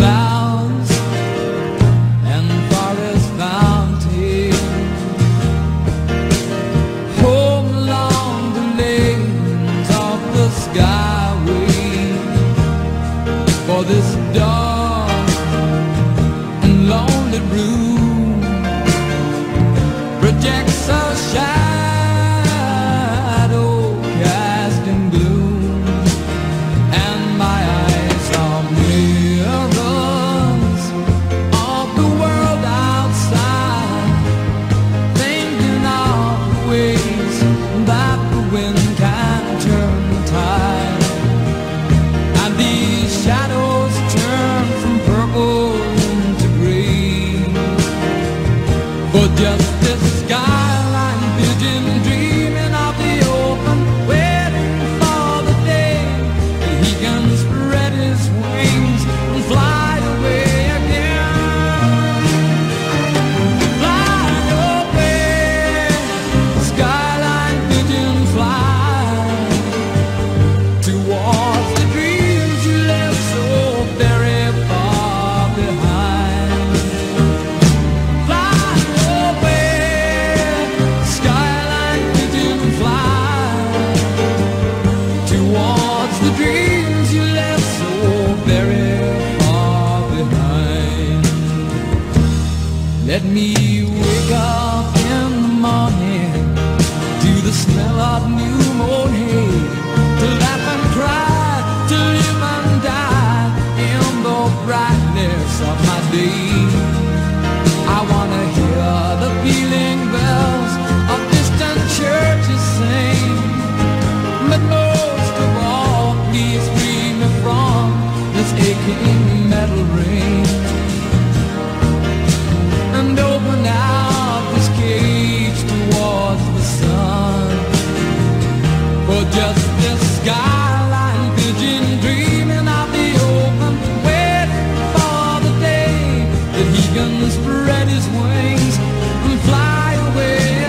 and. Home along the lanes of the skyway for this dark and lonely room. we wake up in the morning to the smell of new moon hay. he can spread his wings and fly away.